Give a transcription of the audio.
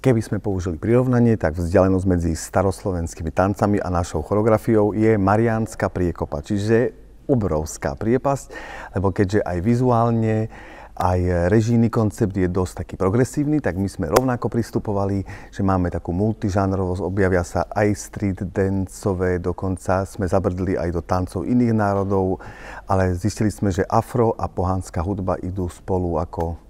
Keby sme použili prirovnanie, tak vzdialenosť medzi staroslovenskými tancami a našou choreografiou je Mariánska priekopa, čiže obrovská priepasť, lebo keďže aj vizuálne, aj režijný koncept je dosť taký progresívny, tak my sme rovnako pristupovali, že máme takú multižánrovosť, objavia sa aj street dancové, dokonca sme zabrdli aj do tancov iných národov, ale zistili sme, že afro a pohánska hudba idú spolu ako